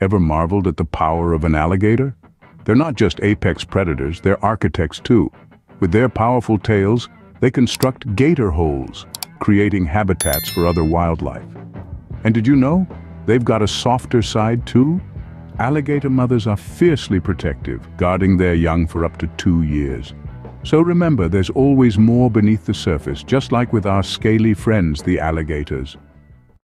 Ever marveled at the power of an alligator? They're not just apex predators, they're architects too. With their powerful tails, they construct gator holes, creating habitats for other wildlife. And did you know? They've got a softer side too. Alligator mothers are fiercely protective, guarding their young for up to two years. So remember, there's always more beneath the surface, just like with our scaly friends, the alligators.